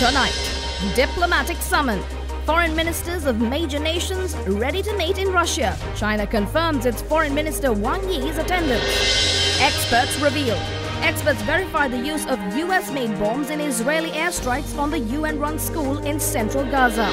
Tonight, diplomatic summon. Foreign ministers of major nations ready to meet in Russia. China confirms its foreign minister Wang Yi's attendance. Experts reveal. Experts verify the use of US-made bombs in Israeli airstrikes on the UN-run school in central Gaza.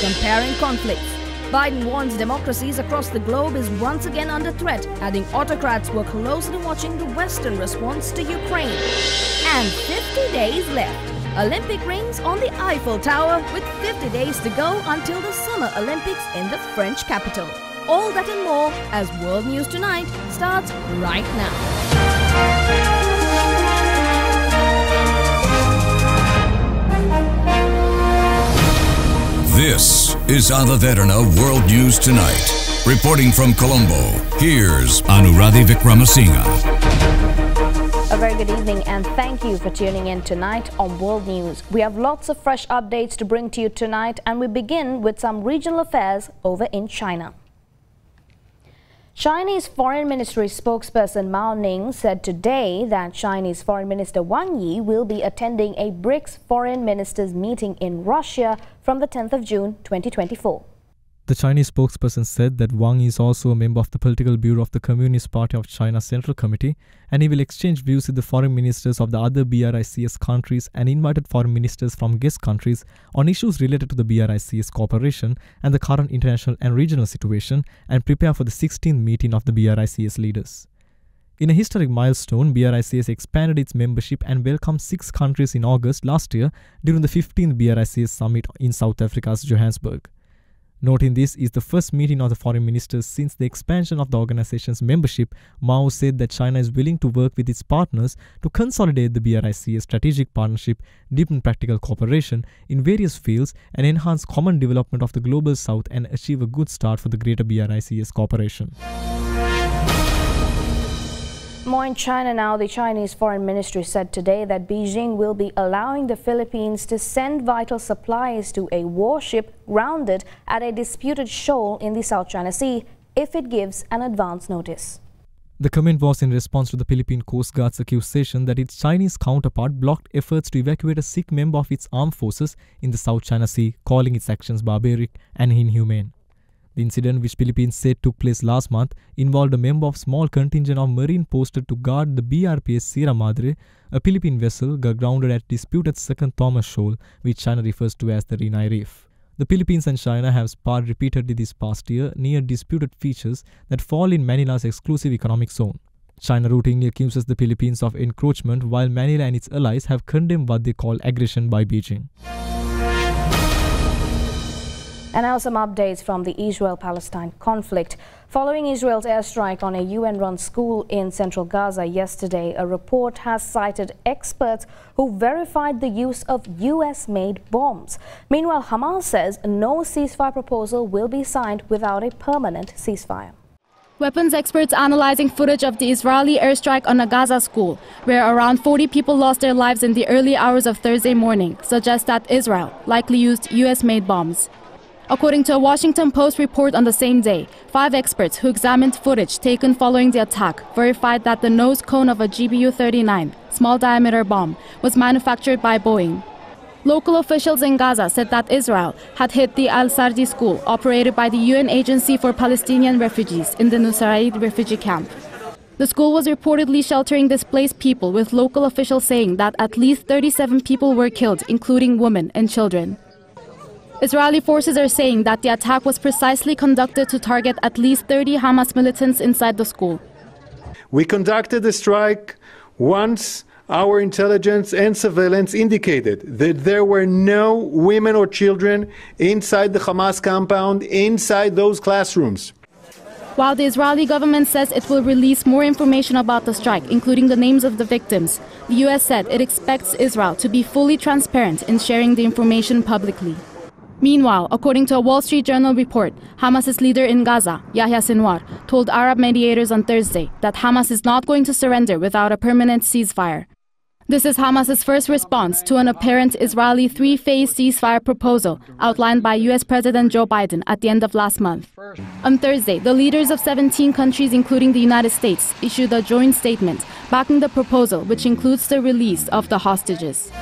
Comparing conflicts. Biden warns democracies across the globe is once again under threat, adding autocrats were closely watching the Western response to Ukraine. And 50 days left. Olympic rings on the Eiffel Tower with 50 days to go until the Summer Olympics in the French capital. All that and more as World News Tonight starts right now. This is Ada Derana World News Tonight. Reporting from Colombo, here's Anuradhi Vikramasinghe. Very good evening and thank you for tuning in tonight on World News. We have lots of fresh updates to bring to you tonight and we begin with some regional affairs over in China. Chinese Foreign Ministry spokesperson Mao Ning said today that Chinese Foreign Minister Wang Yi will be attending a BRICS foreign ministers meeting in Russia from the 10th of June 2024. The Chinese spokesperson said that Wang is also a member of the Political Bureau of the Communist Party of China Central Committee and he will exchange views with the foreign ministers of the other BRICS countries and invited foreign ministers from guest countries on issues related to the BRICS cooperation and the current international and regional situation and prepare for the 16th meeting of the BRICS leaders. In a historic milestone, BRICS expanded its membership and welcomed six countries in August last year during the 15th BRICS summit in South Africa's Johannesburg. Noting this is the first meeting of the foreign ministers since the expansion of the organization's membership, Mao said that China is willing to work with its partners to consolidate the BRICS strategic partnership, deepen practical cooperation in various fields, and enhance common development of the global south and achieve a good start for the greater BRICS cooperation. More in China now, the Chinese Foreign Ministry said today that Beijing will be allowing the Philippines to send vital supplies to a warship grounded at a disputed shoal in the South China Sea if it gives an advance notice. The comment was in response to the Philippine Coast Guard's accusation that its Chinese counterpart blocked efforts to evacuate a sick member of its armed forces in the South China Sea, calling its actions barbaric and inhumane. The incident, which Philippines said took place last month, involved a member of a small contingent of marine posted to guard the BRPS Sierra Madre, a Philippine vessel grounded at disputed Second Thomas Shoal, which China refers to as the Renai Reef. The Philippines and China have sparred repeatedly this past year near disputed features that fall in Manila's exclusive economic zone. China routinely accuses the Philippines of encroachment, while Manila and its allies have condemned what they call aggression by Beijing. And now some updates from the Israel-Palestine conflict. Following Israel's airstrike on a UN-run school in central Gaza yesterday, a report has cited experts who verified the use of US-made bombs. Meanwhile, Hamas says no ceasefire proposal will be signed without a permanent ceasefire. Weapons experts analyzing footage of the Israeli airstrike on a Gaza school, where around 40 people lost their lives in the early hours of Thursday morning, suggest that Israel likely used US-made bombs. According to a Washington Post report on the same day, five experts who examined footage taken following the attack verified that the nose cone of a GBU 39 small diameter bomb was manufactured by Boeing. Local officials in Gaza said that Israel had hit the Al Sardi school operated by the UN Agency for Palestinian Refugees in the Nusayr refugee camp. The school was reportedly sheltering displaced people, with local officials saying that at least 37 people were killed, including women and children. Israeli forces are saying that the attack was precisely conducted to target at least 30 Hamas militants inside the school. We conducted the strike once our intelligence and surveillance indicated that there were no women or children inside the Hamas compound, inside those classrooms. While the Israeli government says it will release more information about the strike, including the names of the victims, the U.S. said it expects Israel to be fully transparent in sharing the information publicly. Meanwhile, according to a Wall Street Journal report, Hamas's leader in Gaza, Yahya Sinwar, told Arab mediators on Thursday that Hamas is not going to surrender without a permanent ceasefire. This is Hamas's first response to an apparent Israeli three-phase ceasefire proposal outlined by US President Joe Biden at the end of last month. On Thursday, the leaders of 17 countries including the United States issued a joint statement backing the proposal which includes the release of the hostages.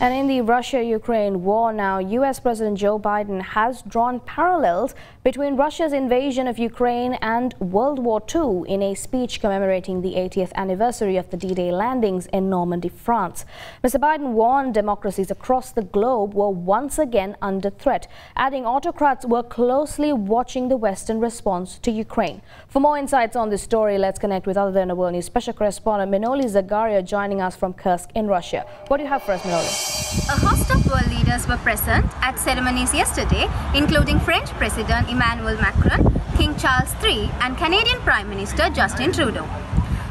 And in the Russia Ukraine war now, US President Joe Biden has drawn parallels between Russia's invasion of Ukraine and World War II in a speech commemorating the 80th anniversary of the D Day landings in Normandy, France. Mr. Biden warned democracies across the globe were once again under threat, adding autocrats were closely watching the Western response to Ukraine. For more insights on this story, let's connect with Ada Derana World News special correspondent Minoli Zagaria joining us from Kursk in Russia. What do you have for us, Minoli? A host of world leaders were present at ceremonies yesterday, including French President Emmanuel Macron, King Charles III, and Canadian Prime Minister Justin Trudeau.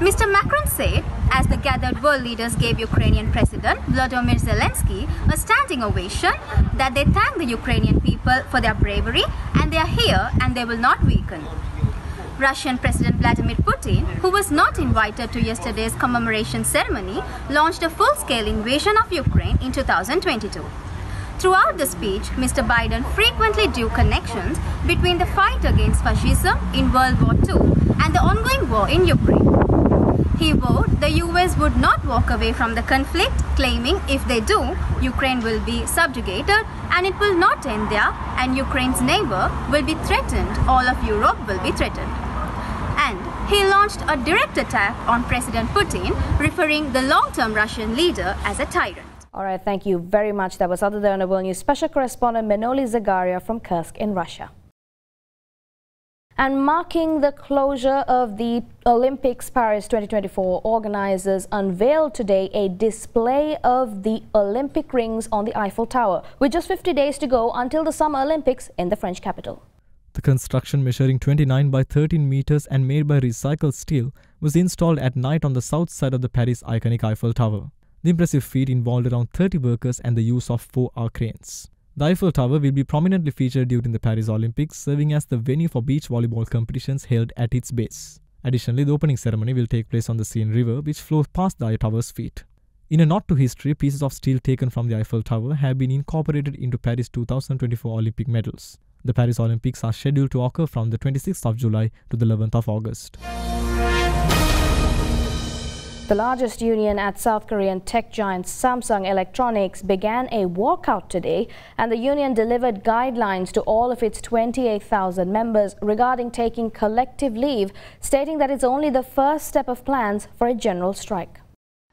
Mr. Macron said, as the gathered world leaders gave Ukrainian President Volodymyr Zelensky a standing ovation, that they thank the Ukrainian people for their bravery and they are here and they will not weaken. Russian President Vladimir Putin, who was not invited to yesterday's commemoration ceremony, launched a full-scale invasion of Ukraine in 2022. Throughout the speech, Mr. Biden frequently drew connections between the fight against fascism in World War II and the ongoing war in Ukraine. He vowed the US would not walk away from the conflict, claiming if they do, Ukraine will be subjugated and it will not end there, and Ukraine's neighbor will be threatened, all of Europe will be threatened and he launched a direct attack on President Putin, referring the long-term Russian leader as a tyrant. All right, thank you very much. That was Ada Derana World News special correspondent Minoli Zagaria from Kursk in Russia. And marking the closure of the Olympics Paris 2024, organizers unveiled today a display of the Olympic rings on the Eiffel Tower, with just 50 days to go until the Summer Olympics in the French capital. The construction measuring 29 by 13 meters and made by recycled steel was installed at night on the south side of the Paris iconic Eiffel Tower. The impressive feat involved around 30 workers and the use of four cranes. The Eiffel Tower will be prominently featured during the Paris Olympics, serving as the venue for beach volleyball competitions held at its base. Additionally, the opening ceremony will take place on the Seine River, which flows past the Eiffel tower's feet. In a nod to history, pieces of steel taken from the Eiffel Tower have been incorporated into Paris 2024 Olympic medals. The Paris Olympics are scheduled to occur from the 26th of July to the 11th of August. The largest union at South Korean tech giant Samsung Electronics began a walkout today and the union delivered guidelines to all of its 28,000 members regarding taking collective leave, stating that it's only the first step of plans for a general strike.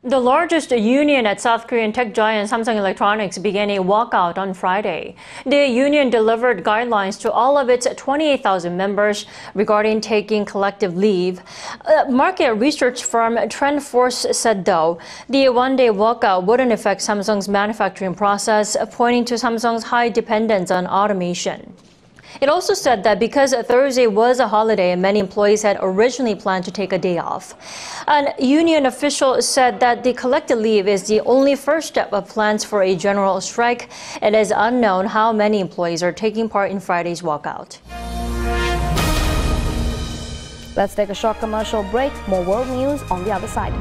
The largest union at South Korean tech giant Samsung Electronics began a walkout on Friday. The union delivered guidelines to all of its 28,000 members regarding taking collective leave. Uh, market research firm TrendForce said, though, the one day walkout wouldn't affect Samsung's manufacturing process, pointing to Samsung's high dependence on automation. It also said that because Thursday was a holiday and many employees had originally planned to take a day off. An union official said that the collective leave is the only first step of plans for a general strike. It is unknown how many employees are taking part in Friday's walkout. Let's take a short commercial break. More world news on the other side.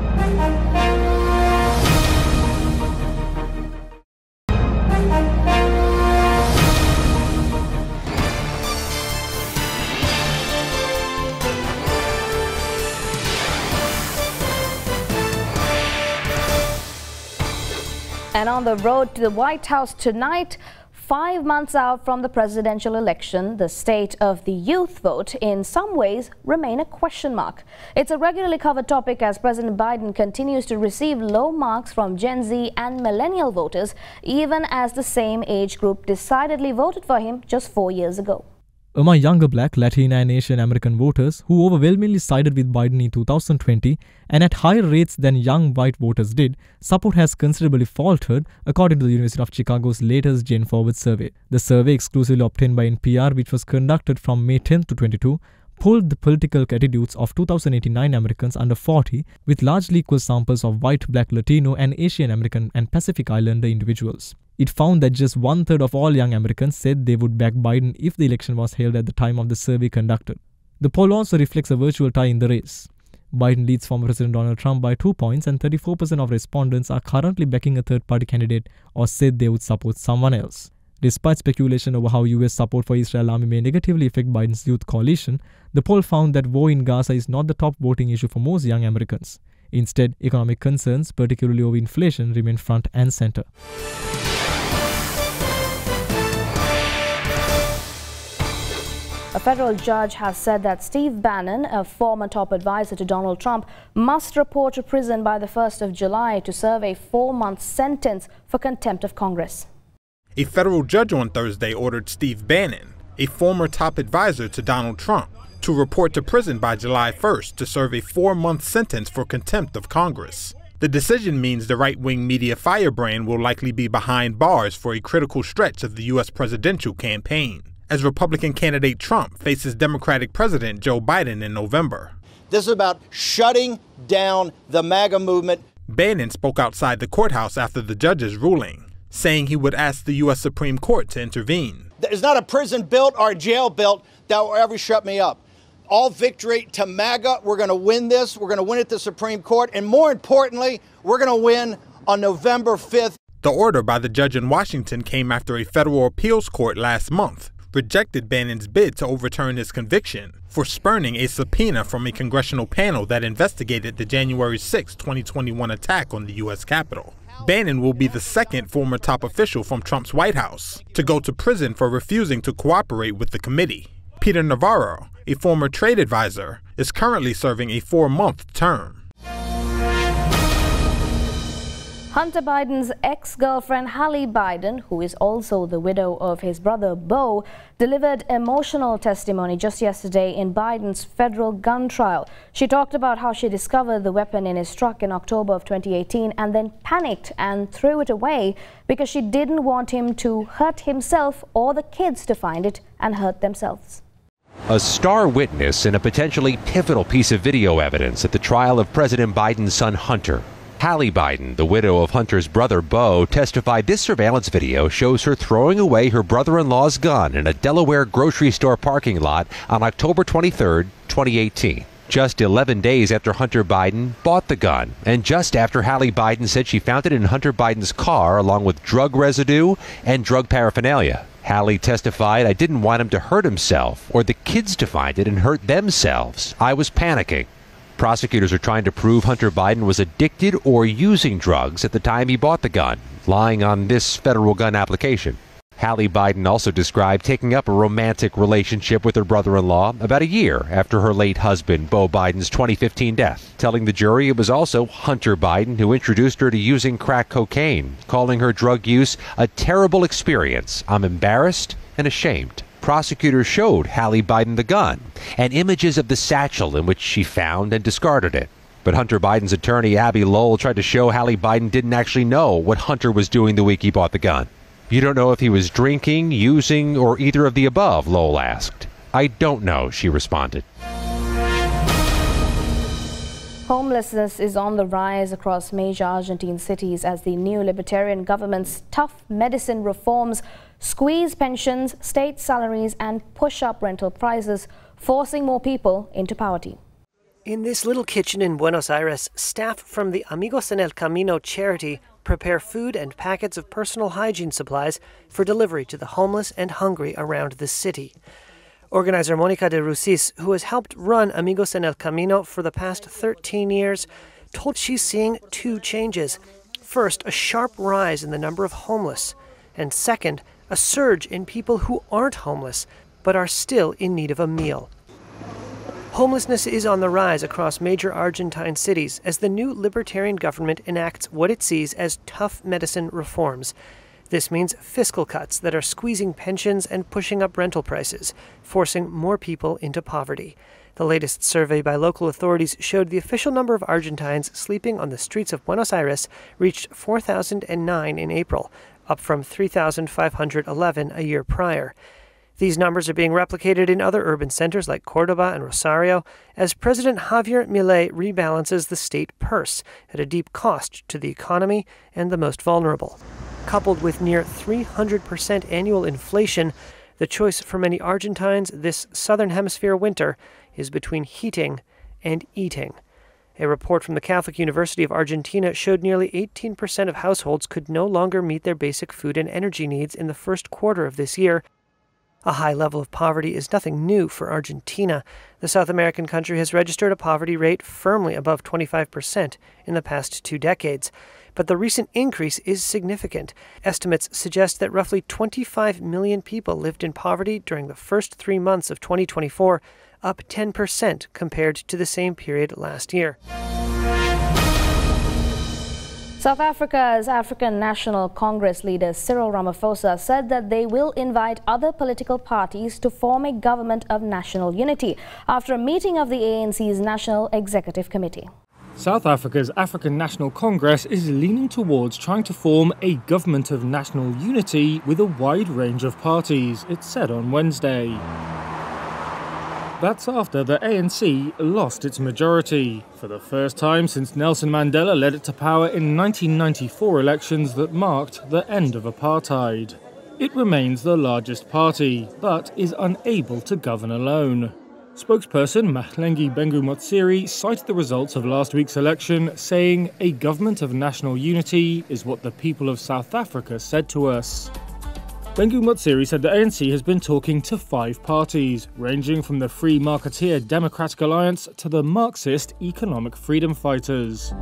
And on the road to the White House tonight, five months out from the presidential election, the state of the youth vote in some ways remain a question mark. It's a regularly covered topic as President Biden continues to receive low marks from Gen Z and millennial voters, even as the same age group decidedly voted for him just four years ago. Among younger black, Latin, and Asian American voters who overwhelmingly sided with Biden in 2020 and at higher rates than young white voters did, support has considerably faltered, according to the University of Chicago's latest Gen Forward survey. The survey, exclusively obtained by NPR, which was conducted from May 10 to 22, polled the political attitudes of 2089 Americans under 40 with largely equal samples of white, black, Latino, and Asian American and Pacific Islander individuals. It found that just one third of all young Americans said they would back Biden if the election was held at the time of the survey conducted. The poll also reflects a virtual tie in the race. Biden leads former President Donald Trump by two points, and 34% of respondents are currently backing a third party candidate or said they would support someone else. Despite speculation over how US support for Israel army may negatively affect Biden's youth coalition, the poll found that war in Gaza is not the top voting issue for most young Americans. Instead, economic concerns, particularly over inflation, remain front and center. A federal judge has said that Steve Bannon, a former top advisor to Donald Trump, must report to prison by the 1st of July to serve a four-month sentence for contempt of Congress. A federal judge on Thursday ordered Steve Bannon, a former top advisor to Donald Trump, to report to prison by July 1st to serve a four-month sentence for contempt of Congress. The decision means the right wing media firebrand will likely be behind bars for a critical stretch of the U.S. presidential campaign as Republican candidate Trump faces Democratic President Joe Biden in November. This is about shutting down the MAGA movement. Bannon spoke outside the courthouse after the judge's ruling, saying he would ask the U.S. Supreme Court to intervene. There's not a prison built or a jail built that will ever shut me up. All victory to MAGA. We're going to win this. We're going to win at the Supreme Court. And more importantly, we're going to win on November 5th. The order by the judge in Washington came after a federal appeals court last month rejected Bannon's bid to overturn his conviction for spurning a subpoena from a congressional panel that investigated the January 6, 2021 attack on the U.S. Capitol. Bannon will be the second former top official from Trump's White House to go to prison for refusing to cooperate with the committee. Peter Navarro, a former trade advisor, is currently serving a four month term. Hunter Biden's ex-girlfriend Hallie Biden, who is also the widow of his brother Beau, delivered emotional testimony just yesterday in Biden's federal gun trial. She talked about how she discovered the weapon in his truck in October of 2018 and then panicked and threw it away because she didn't want him to hurt himself or the kids to find it and hurt themselves. A star witness in a potentially pivotal piece of video evidence at the trial of President Biden's son Hunter. Hallie Biden, the widow of Hunter's brother Beau, testified this surveillance video shows her throwing away her brother in law's gun in a Delaware grocery store parking lot on October 23, 2018. Just 11 days after Hunter Biden bought the gun, and just after Hallie Biden said she found it in Hunter Biden's car along with drug residue and drug paraphernalia. Hallie testified, I didn't want him to hurt himself or the kids to find it and hurt themselves. I was panicking. Prosecutors are trying to prove Hunter Biden was addicted or using drugs at the time he bought the gun, lying on this federal gun application. Hallie Biden also described taking up a romantic relationship with her brother in law about a year after her late husband, Beau Biden's 2015 death, telling the jury it was also Hunter Biden who introduced her to using crack cocaine, calling her drug use a terrible experience. I'm embarrassed and ashamed prosecutors showed Hallie Biden the gun and images of the satchel in which she found and discarded it. But Hunter Biden's attorney, Abbe Lowell, tried to show Hallie Biden didn't actually know what Hunter was doing the week he bought the gun. You don't know if he was drinking, using, or either of the above, Lowell asked. I don't know, she responded. Homelessness is on the rise across major Argentine cities as the new libertarian government's tough medicine reforms squeeze pensions, state salaries and push up rental prices, forcing more people into poverty. In this little kitchen in Buenos Aires, staff from the Amigos en el Camino charity prepare food and packets of personal hygiene supplies for delivery to the homeless and hungry around the city. Organizer Monica de Rusis, who has helped run Amigos en el Camino for the past 13 years, told she's seeing two changes. First, a sharp rise in the number of homeless, and second, a surge in people who aren't homeless but are still in need of a meal. Homelessness is on the rise across major Argentine cities as the new libertarian government enacts what it sees as tough medicine reforms this means fiscal cuts that are squeezing pensions and pushing up rental prices, forcing more people into poverty. The latest survey by local authorities showed the official number of Argentines sleeping on the streets of Buenos Aires reached 4,009 in April, up from 3,511 a year prior. These numbers are being replicated in other urban centers like Cordoba and Rosario as President Javier Milei rebalances the state purse at a deep cost to the economy and the most vulnerable coupled with near 300% annual inflation, the choice for many Argentines this southern hemisphere winter is between heating and eating. A report from the Catholic University of Argentina showed nearly 18% of households could no longer meet their basic food and energy needs in the first quarter of this year. A high level of poverty is nothing new for Argentina. The South American country has registered a poverty rate firmly above 25% in the past two decades. But the recent increase is significant. Estimates suggest that roughly 25 million people lived in poverty during the first three months of 2024, up 10% compared to the same period last year. South Africa's African National Congress leader Cyril Ramaphosa said that they will invite other political parties to form a government of national unity after a meeting of the ANC's National Executive Committee. South Africa's African National Congress is leaning towards trying to form a government of national unity with a wide range of parties, it said on Wednesday. That's after the ANC lost its majority. For the first time since Nelson Mandela led it to power in 1994 elections that marked the end of apartheid. It remains the largest party, but is unable to govern alone. Spokesperson Mahlengi Bhengu Motsiri cited the results of last week's election, saying, A government of national unity is what the people of South Africa said to us. Bhengu Motsiri said the ANC has been talking to five parties, ranging from the Free Marketeer Democratic Alliance to the Marxist Economic Freedom Fighters.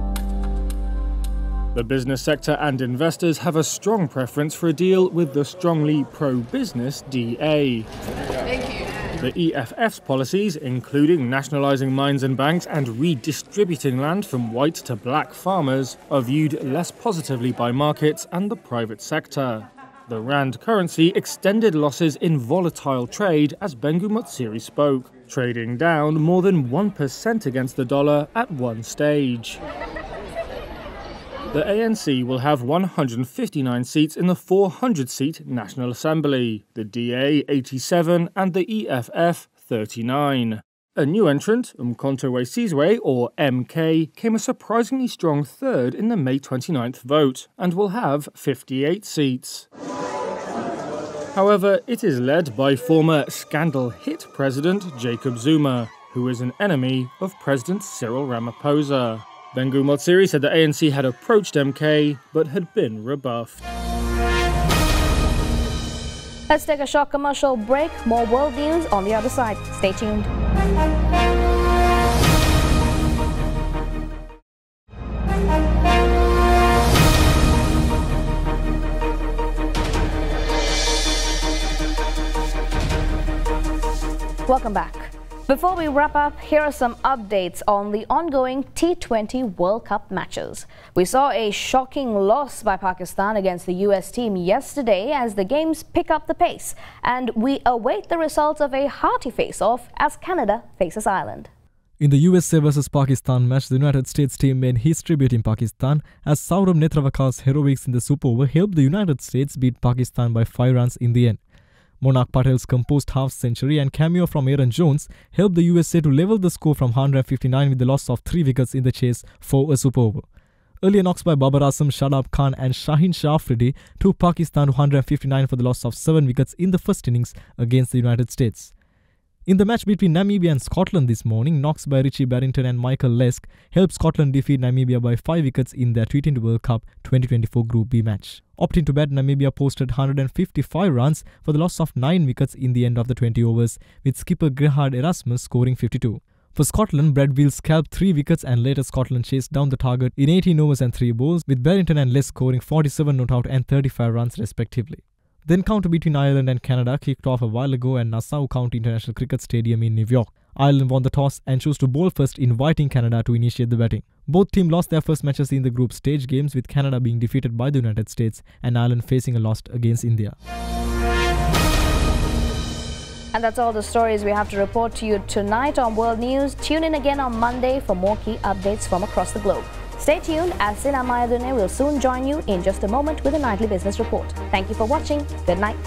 The business sector and investors have a strong preference for a deal with the strongly pro business DA. Thank you. The EFF's policies, including nationalising mines and banks and redistributing land from white to black farmers, are viewed less positively by markets and the private sector. The rand currency extended losses in volatile trade as Bhengu Motsiri spoke, trading down more than 1% against the dollar at one stage. The ANC will have 159 seats in the 400 seat National Assembly, the DA 87 and the EFF 39. A new entrant, Umkhonto we Sizwe, or MK, came a surprisingly strong third in the May 29th vote and will have 58 seats. However, it is led by former scandal hit President Jacob Zuma, who is an enemy of President Cyril Ramaphosa. Bhengu Motsiri said the ANC had approached MK but had been rebuffed. Let's take a short commercial break. More world news on the other side. Stay tuned. Welcome back. Before we wrap up, here are some updates on the ongoing T20 World Cup matches. We saw a shocking loss by Pakistan against the US team yesterday as the games pick up the pace, and we await the results of a hearty face-off as Canada faces Ireland. In the USA vs Pakistan match, the United States team made history beating Pakistan as Saurabh Netravalkar's heroics in the Super Over helped the United States beat Pakistan by 5 runs in the end. Monank Patel's composed half century and cameo from Aaron Jones helped the USA to level the score from 159 with the loss of three wickets in the chase for a super over. Earlier knocks by Babar Azam, Shadab Khan and Shaheen Shah Afridi took Pakistan to 159 for the loss of 7 wickets in the first innings against the United States. In the match between Namibia and Scotland this morning, knocks by Richie Berrington and Michael Leask helped Scotland defeat Namibia by 5 wickets in their T20 World Cup 2024 Group B match. Opting to bat, Namibia posted 155 runs for the loss of 9 wickets in the end of the 20 overs, with skipper Gerhard Erasmus scoring 52. For Scotland, Brad Wheal scalped 3 wickets and later Scotland chased down the target in 18 overs and 3 balls, with Berrington and Leask scoring 47 not out and 35 runs respectively. The encounter between Ireland and Canada kicked off a while ago at Nassau County International Cricket Stadium in New York. Ireland won the toss and chose to bowl first, inviting Canada to initiate the batting. Both teams lost their first matches in the group stage games, with Canada being defeated by the United States and Ireland facing a loss against India. And that's all the stories we have to report to you tonight on World News. Tune in again on Monday for more key updates from across the globe. Stay tuned as Sina Mayadune will soon join you in just a moment with a nightly business report. Thank you for watching. Good night.